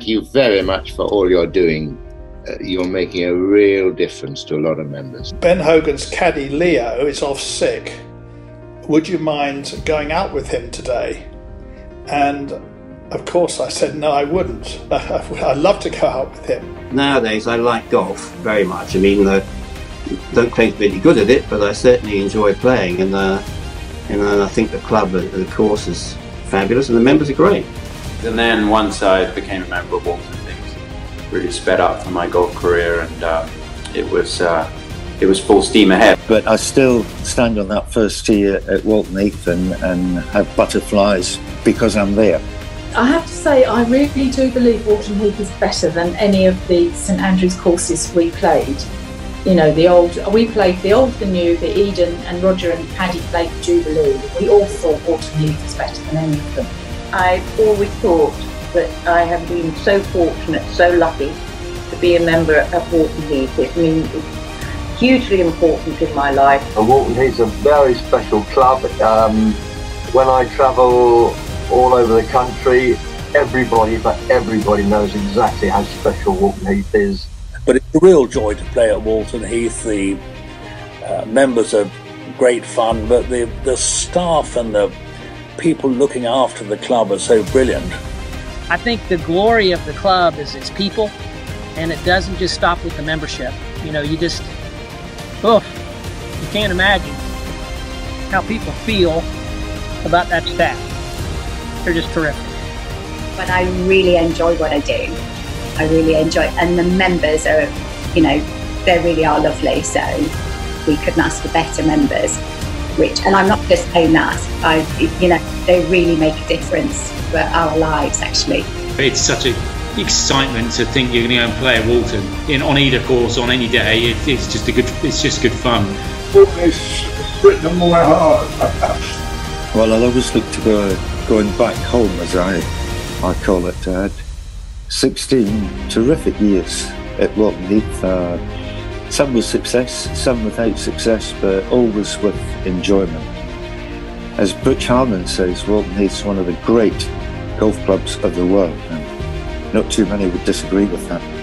thank you very much for all you're doing. Uh, you're making a real difference to a lot of members. Ben Hogan's caddy Leo is off sick. Would you mind going out with him today? And of course, I said no, I wouldn't. I'd love to go out with him. Nowadays, I like golf very much. I mean, uh, don't claim to be any good at it, but I certainly enjoy playing, and uh, and I think the club and the course is fabulous, and the members are great. And then once I became a member of Walton, things really sped up for my golf career, and uh, it was uh, it was full steam ahead. But I still stand on that first tee at Walton Heath and, and have butterflies because I'm there. I have to say, I really do believe Walton Heath is better than any of the St Andrews courses we played. You know, the old, we played the old, the new, the Eden, and Roger and Paddy played Jubilee. We all thought Walton Heath was better than any of them. I've always thought that I have been so fortunate, so lucky to be a member of Walton Heath. It means it's hugely important in my life. And Walton Heath's a very special club. Um, when I travel all over the country. Everybody, but everybody knows exactly how special Walton Heath is. But it's a real joy to play at Walton Heath. The uh, members are great fun, but the, the staff and the people looking after the club are so brilliant. I think the glory of the club is its people, and it doesn't just stop with the membership. You know, you just, oh, you can't imagine how people feel about that staff. They're just terrific. But I really enjoy what I do. I really enjoy, and the members are, you know, they really are lovely. So we couldn't ask for better members. Which, and I'm not just saying that. I, you know, they really make a difference for our lives. Actually, it's such a excitement to think you're going to go and play at Walton in on either course on any day. It, it's just a good, it's just good fun. It's written on my heart. well, I'll always look to go going back home, as I, I call it, Dad. 16 terrific years at Walton Heath. Uh, some with success, some without success, but always with enjoyment. As Butch Harmon says, Walton Heath's one of the great golf clubs of the world, and not too many would disagree with that.